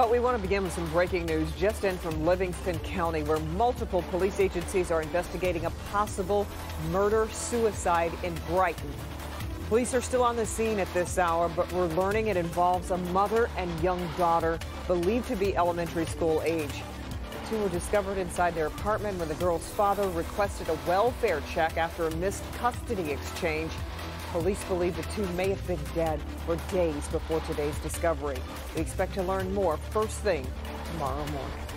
But we want to begin with some breaking news just in from Livingston County, where multiple police agencies are investigating a possible murder suicide in Brighton. Police are still on the scene at this hour, but we're learning it involves a mother and young daughter believed to be elementary school age. The two were discovered inside their apartment when the girl's father requested a welfare check after a missed custody exchange. Police believe the two may have been dead for days before today's discovery. We expect to learn more first thing tomorrow morning.